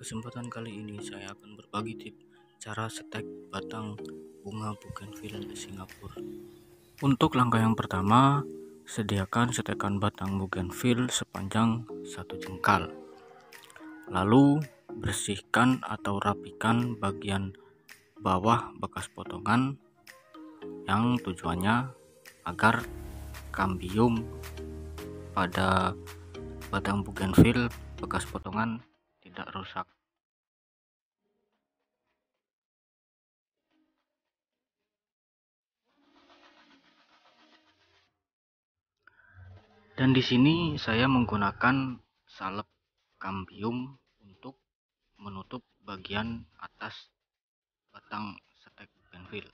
kesempatan kali ini saya akan berbagi tips cara setek batang bunga bougainville Singapura. Untuk langkah yang pertama, sediakan setekan batang bougainville sepanjang satu jengkal. Lalu bersihkan atau rapikan bagian bawah bekas potongan yang tujuannya agar kambium pada batang bougainville bekas potongan tidak rusak dan di sini saya menggunakan salep kambium untuk menutup bagian atas batang setek bougainville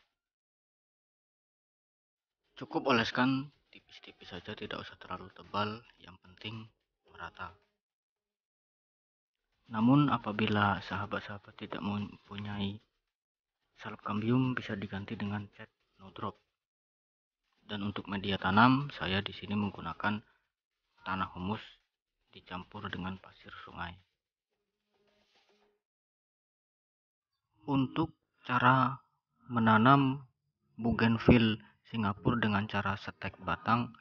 cukup oleskan tipis-tipis saja tidak usah terlalu tebal yang penting merata. Namun apabila sahabat-sahabat tidak mempunyai salep kambium bisa diganti dengan cat no drop. Dan untuk media tanam saya di sini menggunakan tanah humus dicampur dengan pasir sungai untuk cara menanam bougainville Singapura dengan cara setek batang.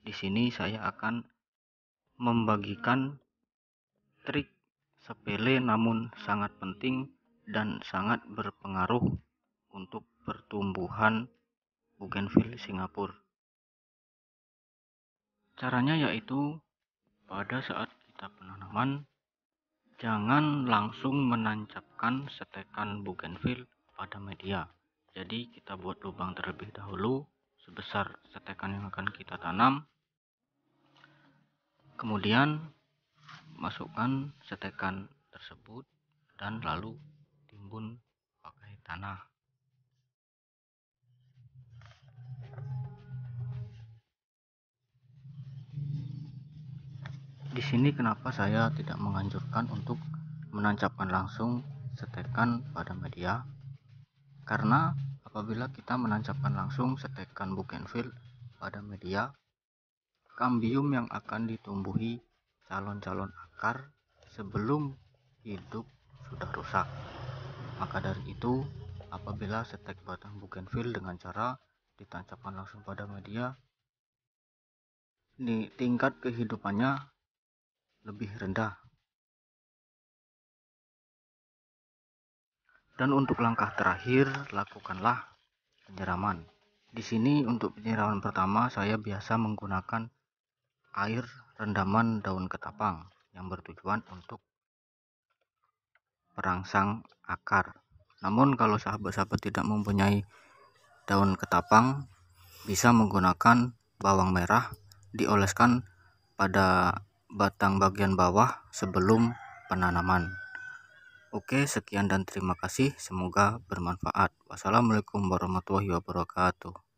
Di sini saya akan membagikan trik sepele namun sangat penting dan sangat berpengaruh untuk pertumbuhan bougainville Singapura. Caranya yaitu pada saat kita penanaman jangan langsung menancapkan setekan bougainville pada media. Jadi kita buat lubang terlebih dahulu sebesar setekan yang akan kita tanam. Kemudian masukkan setekan tersebut dan lalu timbun pakai tanah sini kenapa saya tidak menganjurkan untuk menancapkan langsung setekan pada media karena apabila kita menancapkan langsung setekan bougainville pada media, kambium yang akan ditumbuhi calon-calon akar sebelum hidup sudah rusak. Maka dari itu, apabila setek batang bougainville dengan cara ditancapkan langsung pada media, di tingkat kehidupannya lebih rendah Dan untuk langkah terakhir, lakukanlah penyiraman. Di sini untuk penyiraman pertama saya biasa menggunakan air rendaman daun ketapang yang bertujuan untuk perangsang akar. Namun kalau sahabat-sahabat tidak mempunyai daun ketapang, bisa menggunakan bawang merah dioleskan pada batang bagian bawah sebelum penanaman. Oke, sekian dan terima kasih. Semoga bermanfaat. Wassalamualaikum warahmatullahi wabarakatuh.